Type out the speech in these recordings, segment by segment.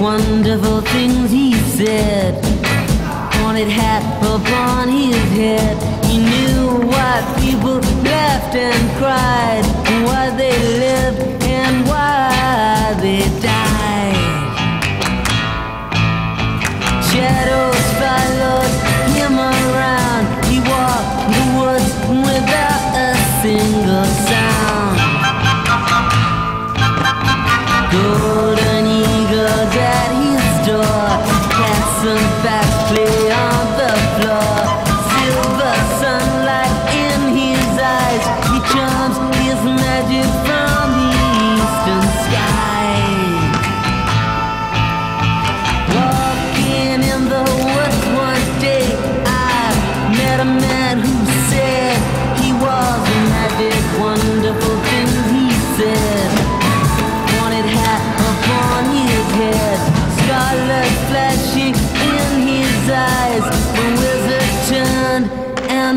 wonderful things he said. Pointed hat upon his head, he knew why people laughed and cried. shadows followed him around. He walked the woods without a single sound.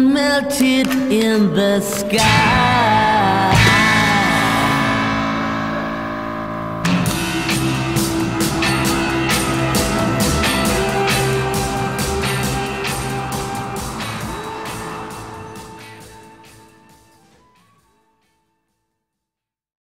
melted in the sky.